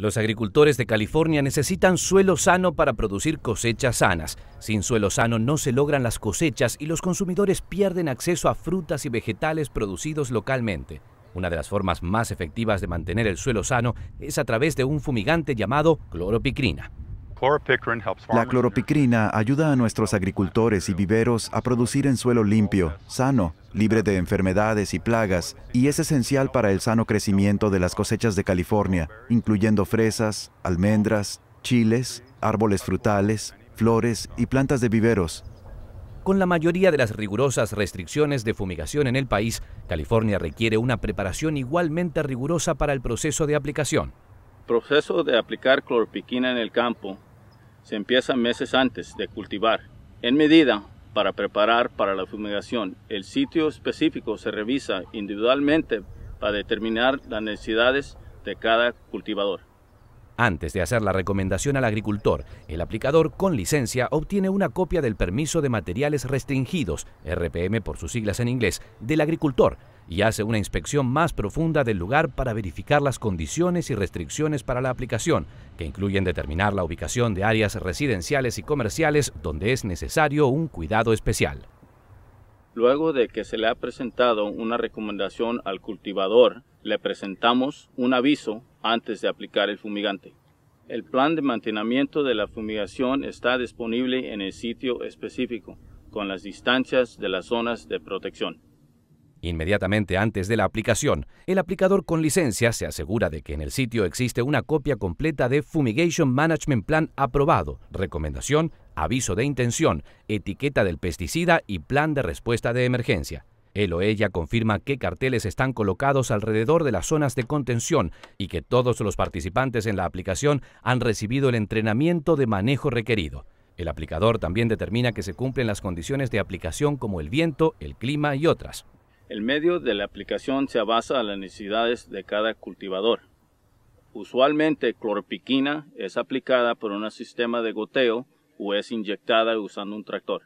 Los agricultores de California necesitan suelo sano para producir cosechas sanas. Sin suelo sano no se logran las cosechas y los consumidores pierden acceso a frutas y vegetales producidos localmente. Una de las formas más efectivas de mantener el suelo sano es a través de un fumigante llamado cloropicrina. La cloropicrina ayuda a nuestros agricultores y viveros a producir en suelo limpio, sano, libre de enfermedades y plagas, y es esencial para el sano crecimiento de las cosechas de California, incluyendo fresas, almendras, chiles, árboles frutales, flores y plantas de viveros. Con la mayoría de las rigurosas restricciones de fumigación en el país, California requiere una preparación igualmente rigurosa para el proceso de aplicación. El proceso de aplicar cloropiquina en el campo se empieza meses antes de cultivar. En medida para preparar para la fumigación, el sitio específico se revisa individualmente para determinar las necesidades de cada cultivador. Antes de hacer la recomendación al agricultor, el aplicador con licencia obtiene una copia del permiso de materiales restringidos, RPM por sus siglas en inglés, del agricultor y hace una inspección más profunda del lugar para verificar las condiciones y restricciones para la aplicación, que incluyen determinar la ubicación de áreas residenciales y comerciales donde es necesario un cuidado especial. Luego de que se le ha presentado una recomendación al cultivador, le presentamos un aviso antes de aplicar el fumigante. El plan de mantenimiento de la fumigación está disponible en el sitio específico, con las distancias de las zonas de protección. Inmediatamente antes de la aplicación, el aplicador con licencia se asegura de que en el sitio existe una copia completa de Fumigation Management Plan aprobado, recomendación, aviso de intención, etiqueta del pesticida y plan de respuesta de emergencia. Él o ella confirma qué carteles están colocados alrededor de las zonas de contención y que todos los participantes en la aplicación han recibido el entrenamiento de manejo requerido. El aplicador también determina que se cumplen las condiciones de aplicación como el viento, el clima y otras. El medio de la aplicación se basa en las necesidades de cada cultivador. Usualmente cloropiquina es aplicada por un sistema de goteo o es inyectada usando un tractor.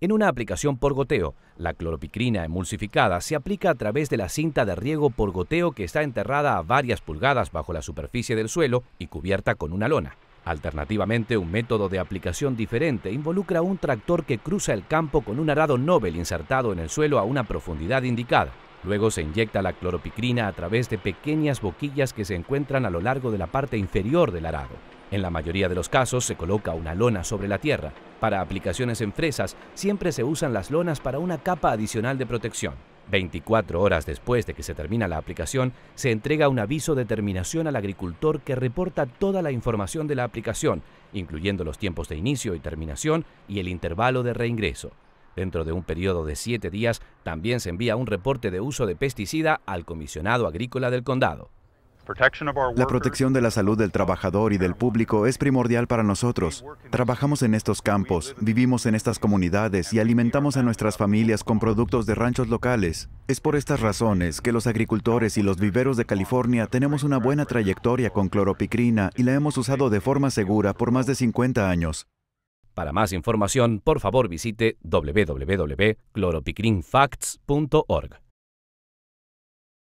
En una aplicación por goteo, la cloropicrina emulsificada se aplica a través de la cinta de riego por goteo que está enterrada a varias pulgadas bajo la superficie del suelo y cubierta con una lona. Alternativamente, un método de aplicación diferente involucra un tractor que cruza el campo con un arado Nobel insertado en el suelo a una profundidad indicada. Luego se inyecta la cloropicrina a través de pequeñas boquillas que se encuentran a lo largo de la parte inferior del arado. En la mayoría de los casos se coloca una lona sobre la tierra. Para aplicaciones en fresas siempre se usan las lonas para una capa adicional de protección. 24 horas después de que se termina la aplicación, se entrega un aviso de terminación al agricultor que reporta toda la información de la aplicación, incluyendo los tiempos de inicio y terminación y el intervalo de reingreso. Dentro de un periodo de siete días, también se envía un reporte de uso de pesticida al comisionado agrícola del condado. La protección de la salud del trabajador y del público es primordial para nosotros. Trabajamos en estos campos, vivimos en estas comunidades y alimentamos a nuestras familias con productos de ranchos locales. Es por estas razones que los agricultores y los viveros de California tenemos una buena trayectoria con cloropicrina y la hemos usado de forma segura por más de 50 años. Para más información, por favor visite www.cloropicrinfacts.org.